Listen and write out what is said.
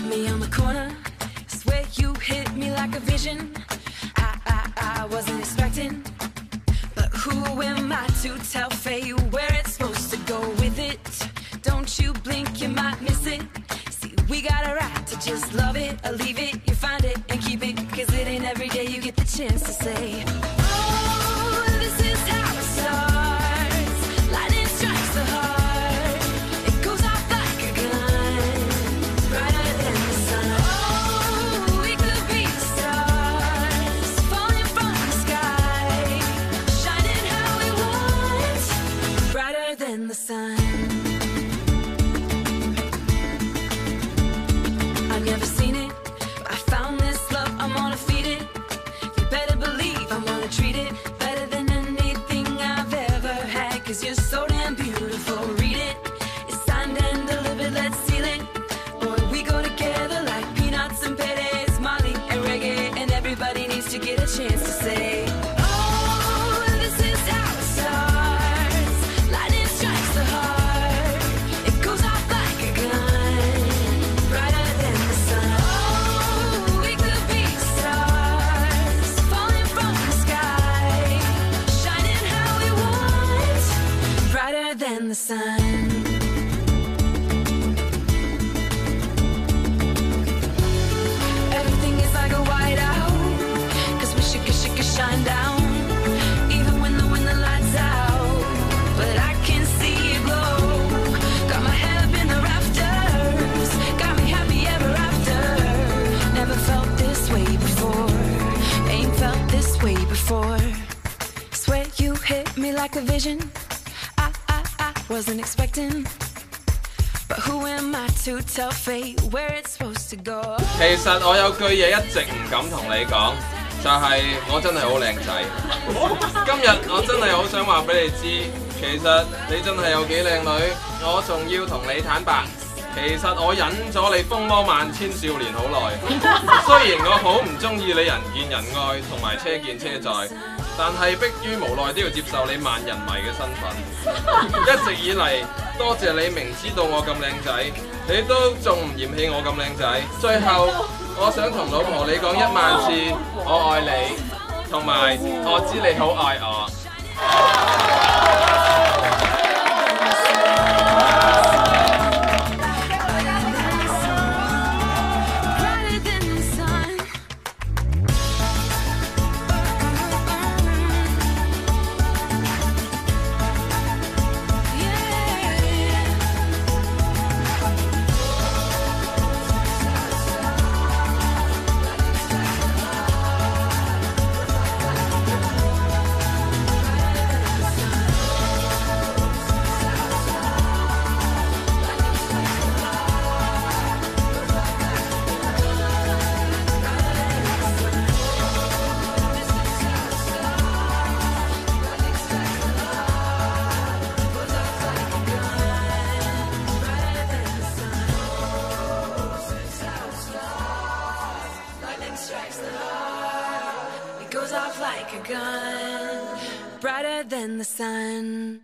me on the corner. Swear you hit me like a vision. I, I, I wasn't expecting. But who am I to tell fate where it's supposed to go with it? Don't you blink, you might miss it. See, we got a right to just love it or leave it. You find it and keep it. Cause it ain't every day you get the chance to say, to feed it. You better believe I'm gonna treat it better than anything I've ever had. Cause you're so damn beautiful, read it. It's signed and delivered, let's seal it. Boy, we go together like peanuts and paydays. Marley and Reggae, and everybody needs to get a chance to say, than the sun. Everything is like a whiteout, 'cause we should, should, should shine down, even when the when lights out. But I can see it glow. Got my head up in the rafters, got me happy ever after. Never felt this way before, ain't felt this way before. Swear you hit me like a vision. I I I wasn't expecting. But who am I to tell fate where it's supposed to go? 其實我有句嘢一直唔敢同你講，就係、我真係好靚仔。今日我真係好想話俾你知，其實你真係有幾靚女，我仲要同你坦白。其實我忍咗你風魔萬千少年好耐，雖然我好唔中意你人見人愛同埋車見車載， 但係迫於無奈都要接受你萬人迷嘅身份。一直以嚟，多謝你明知道我咁靚仔，你都仲唔嫌棄我咁靚仔。最後，我想同老婆你講一萬次我愛你，同埋我知你好愛我。 like a gun, brighter than the sun.